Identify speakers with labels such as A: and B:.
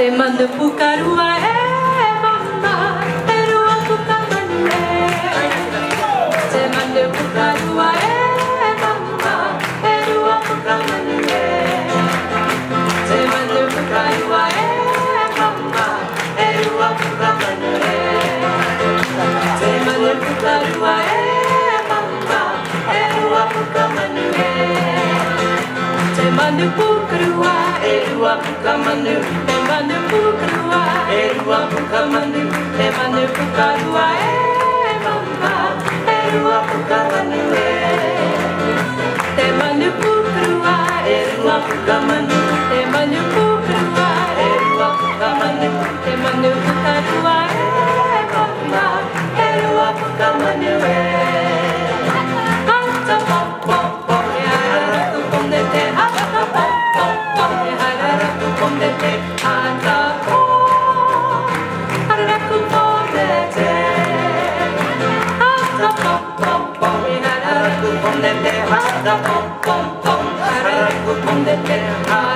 A: Te mando pukarua e eh, mama E rua pukamane Te mando pukarua e eh, mama E rua pukamane Te mando pukarua e eh, mama E rua pukamane Te mando pukarua e mama E rua pukamane Te manu pukarua e rua manu pukarua e rua pukamanu Te manu pukarua e e rua pukamanu e manu pukarua e pukarua haraku pom pom pom haraku pom de te Hata